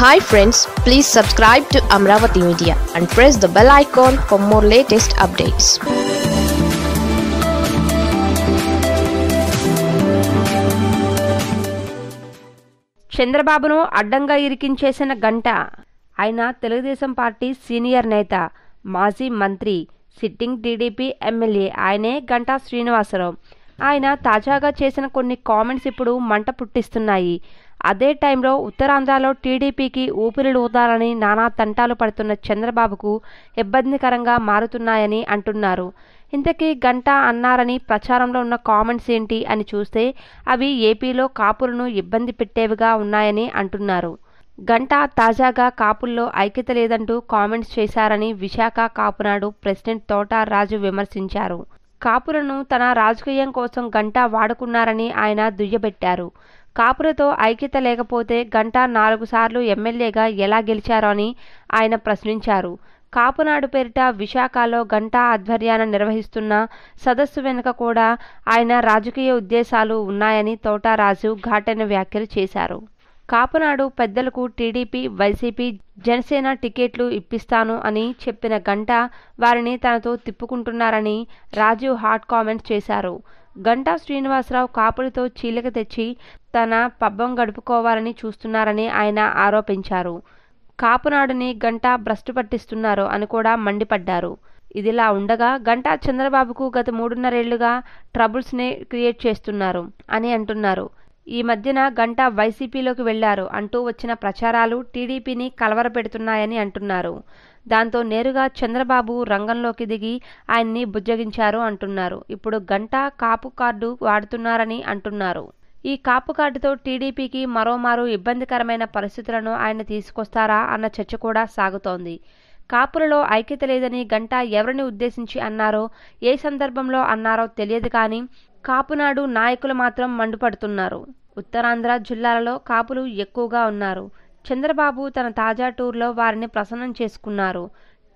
Hi friends please subscribe to Amaravati media and press the bell icon for more latest updates చంద్రబాబును అడ్డంగా ఇరికించేసిన గంట. ఆయన Telugu Desam party senior నేత మాజీ మంత్రి సిట్టింగ్ టీడీపీ ఎమ్మెల్యే ఆయనే గంటా శ్రీనివాసరావు. ఆయన తాజాగా చేసిన కొన్ని కామెంట్స్ ఇప్పుడు మంట పుట్టిస్తున్నాయి. అదే టైంలో ఉత్తరాంధ్రలో టీడీపీకి ఊపిరి ఊదాలని నానా తంటాలు పడుతున్న చంద్రబాబుకు ఇబ్బందికరంగా మారుతున్నాయని అంటున్నారు. ఇంతకీ గంట అన్నారని ప్రచారంలో ఉన్న కామెంట్స్ ఏంటి అని చూస్తే అవి ఏపీలో కాపులను ఇబ్బంది పెట్టేవిగా ఉన్నాయని అంటున్నారు. గంట తాజాగా కాపుల్లో ఐక్యత లేదంటూ కామెంట్స్ చేశారని విశాఖ కాపునాడు ప్రెసిడెంట్ తోట రాజు విమర్శించారు. కాపులను తన రాజకీయం కోసం గంటా వాడుకున్నారని ఆయన దుయ్యబెట్టారు. కాపులతో ఐక్యత లేకపోతే గంటా నాలుగు సార్లు ఎమ్మెల్యేగా ఎలా గెలిచారో అని ఆయన ప్రశ్నించారు. కాపునాడు పేరిట విశాఖలో గంటా ఆధ్వర్యాన నిర్వహిస్తున్న సదస్సు వెనుక కూడా ఆయన రాజకీయ ఉద్దేశాలు ఉన్నాయని తోటారాజు ఘాటైన వ్యాఖ్యలు చేశారు. కాపునాడు పెద్దలకు టీడీపీ వైసీపీ జనసేన టికెట్లు ఇప్పిస్తాను అని చెప్పిన గంట వారిని తనతో తిప్పుకుంటున్నారని రాజీవ్ హాట్ కామెంట్స్ చేశారు. గంటా శ్రీనివాసరావు కాపులతో చీలిక తెచ్చి తన పబ్బం గడుపుకోవాలని చూస్తున్నారని ఆయన ఆరోపించారు. కాపునాడుని గంటా భ్రష్టు పట్టిస్తున్నారు అని కూడా మండిపడ్డారు. ఇదిలా ఉండగా గంటా చంద్రబాబుకు గత మూడున్నరేళ్ళుగా ట్రబుల్స్ని క్రియేట్ చేస్తున్నారు అని అంటున్నారు. ఈ మధ్యన గంటా వైసీపీలోకి వెళ్ళారు అంటూ వచ్చిన ప్రచారాలు టీడీపీని కలవరపెడుతున్నాయని అంటున్నారు. దాంతో నేరుగా చంద్రబాబు రంగంలోకి దిగి ఆయన్ని బుజ్జగించారు అంటున్నారు. ఇప్పుడు గంటా కాపు కార్డు వాడుతున్నారని అంటున్నారు. ఈ కాపు కార్డుతో టీడీపీకి మరోమారు ఇబ్బందికరమైన పరిస్థితులను ఆయన తీసుకొస్తారా అన్న చర్చ కూడా సాగుతోంది. కాపులలో ఐక్యత లేదని గంట ఎవరిని ఉద్దేశించి అన్నారో ఏ సందర్భంలో అన్నారో తెలియదు కానీ కాపునాడు నాయకులు మాత్రం మండిపడుతున్నారు. ఉత్తరాంధ్ర జిల్లాలలో కాపులు ఎక్కువగా ఉన్నారు. చంద్రబాబు తన తాజా టూర్లో వారిని ప్రసన్నం చేసుకున్నారు.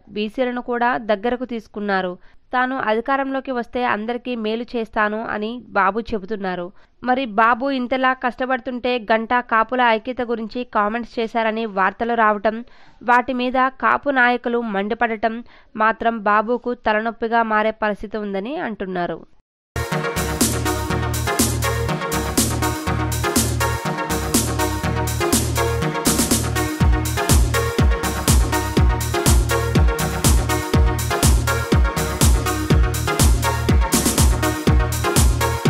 బీసీలను కూడా దగ్గరకు తీసుకున్నారు. తాను అధికారంలోకి వస్తే అందరికీ మేలు చేస్తాను అని బాబు చెబుతున్నారు. మరి బాబు ఇంతలా కష్టపడుతుంటే గంట కాపుల ఐక్యత గురించి కామెంట్స్ చేశారని వార్తలు రావటం వాటి మీద కాపు నాయకులు మండిపడటం మాత్రం బాబుకు తలనొప్పిగా మారే పరిస్థితి ఉందని అంటున్నారు.